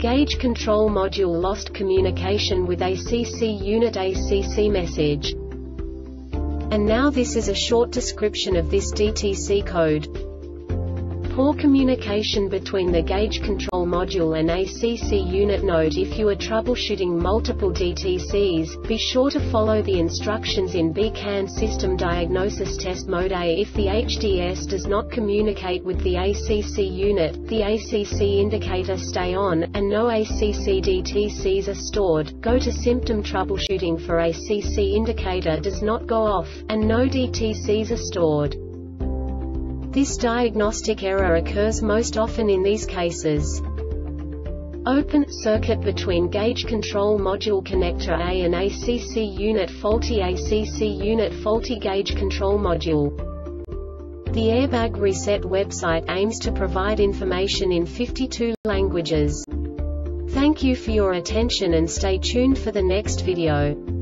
Gauge control module lost communication with ACC unit ACC message. And now this is a short description of this DTC code. Poor communication between the gauge control module and ACC unit node If you are troubleshooting multiple DTCs, be sure to follow the instructions in BCAN System Diagnosis Test Mode A. If the HDS does not communicate with the ACC unit, the ACC indicator stay on, and no ACC DTCs are stored, go to Symptom Troubleshooting for ACC indicator does not go off, and no DTCs are stored. This diagnostic error occurs most often in these cases. Open circuit between gauge control module connector A and ACC unit faulty ACC unit faulty gauge control module. The Airbag Reset website aims to provide information in 52 languages. Thank you for your attention and stay tuned for the next video.